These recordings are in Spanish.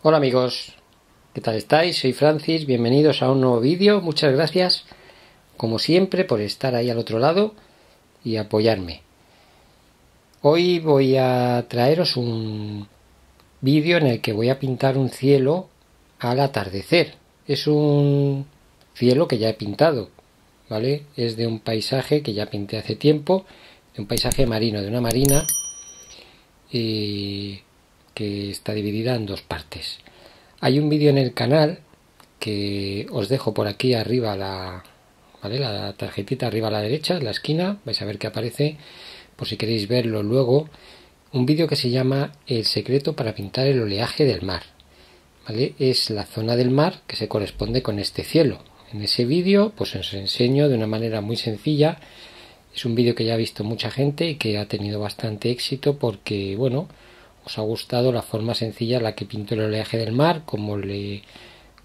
Hola amigos, ¿qué tal estáis? Soy Francis, bienvenidos a un nuevo vídeo. Muchas gracias, como siempre, por estar ahí al otro lado y apoyarme. Hoy voy a traeros un vídeo en el que voy a pintar un cielo al atardecer. Es un cielo que ya he pintado, ¿vale? Es de un paisaje que ya pinté hace tiempo, de un paisaje marino, de una marina eh, que está dividida en dos partes. Hay un vídeo en el canal que os dejo por aquí arriba la, ¿vale? la tarjetita arriba a la derecha, la esquina, vais a ver que aparece por si queréis verlo luego, un vídeo que se llama El secreto para pintar el oleaje del mar. ¿Vale? Es la zona del mar que se corresponde con este cielo. En ese vídeo pues os enseño de una manera muy sencilla. Es un vídeo que ya ha visto mucha gente y que ha tenido bastante éxito porque, bueno, os ha gustado la forma sencilla en la que pinto el oleaje del mar, cómo le,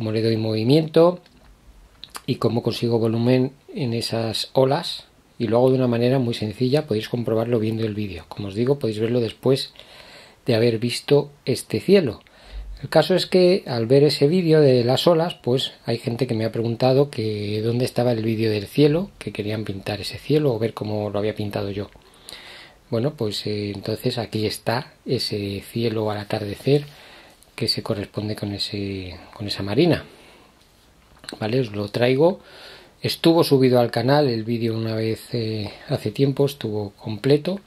le doy movimiento y cómo consigo volumen en esas olas y lo hago de una manera muy sencilla, podéis comprobarlo viendo el vídeo. Como os digo, podéis verlo después de haber visto este cielo. El caso es que al ver ese vídeo de las olas, pues hay gente que me ha preguntado que dónde estaba el vídeo del cielo, que querían pintar ese cielo o ver cómo lo había pintado yo. Bueno, pues eh, entonces aquí está ese cielo al atardecer que se corresponde con ese con esa marina. Vale, os lo traigo Estuvo subido al canal el vídeo una vez eh, hace tiempo, estuvo completo,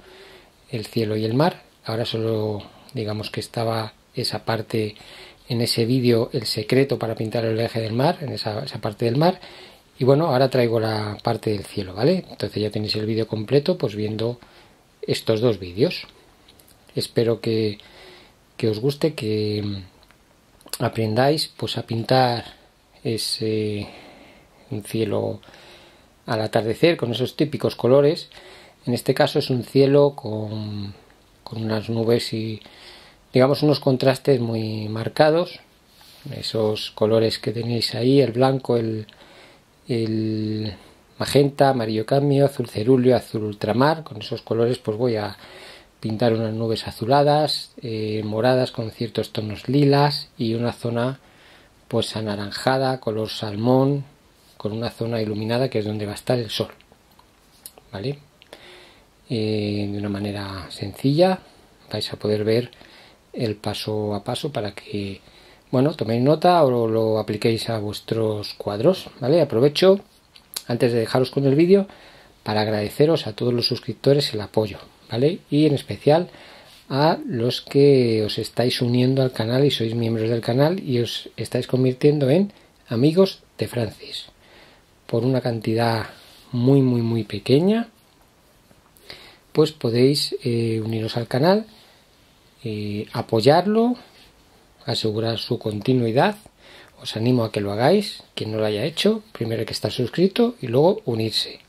el cielo y el mar. Ahora solo digamos que estaba esa parte en ese vídeo, el secreto para pintar el eje del mar, en esa, esa parte del mar. Y bueno, ahora traigo la parte del cielo, ¿vale? Entonces ya tenéis el vídeo completo, pues viendo estos dos vídeos. Espero que, que os guste, que aprendáis pues a pintar ese un cielo al atardecer con esos típicos colores. En este caso es un cielo con, con unas nubes y digamos unos contrastes muy marcados. Esos colores que tenéis ahí, el blanco, el, el magenta, amarillo cambio, azul cerúleo, azul ultramar. Con esos colores pues voy a pintar unas nubes azuladas, eh, moradas con ciertos tonos lilas y una zona pues anaranjada, color salmón, con una zona iluminada que es donde va a estar el sol. ¿Vale? Eh, de una manera sencilla vais a poder ver el paso a paso para que bueno toméis nota o lo apliquéis a vuestros cuadros vale aprovecho antes de dejaros con el vídeo para agradeceros a todos los suscriptores el apoyo vale y en especial a los que os estáis uniendo al canal y sois miembros del canal y os estáis convirtiendo en amigos de Francis por una cantidad muy muy muy pequeña pues podéis eh, uniros al canal eh, apoyarlo asegurar su continuidad os animo a que lo hagáis quien no lo haya hecho primero hay que estar suscrito y luego unirse.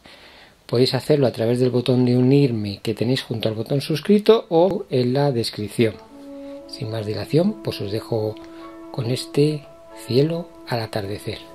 Podéis hacerlo a través del botón de unirme que tenéis junto al botón suscrito o en la descripción. Sin más dilación pues os dejo con este cielo al atardecer